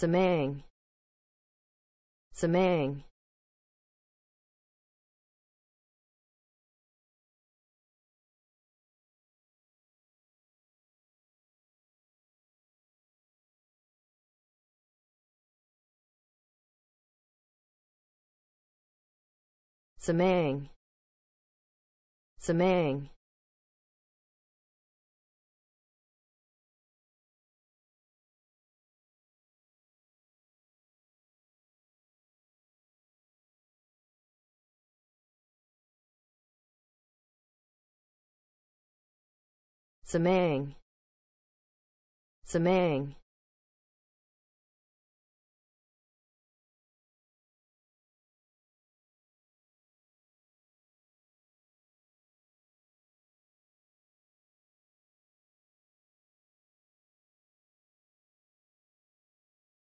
Samang. Samang. Samang. Samang Samang. Samang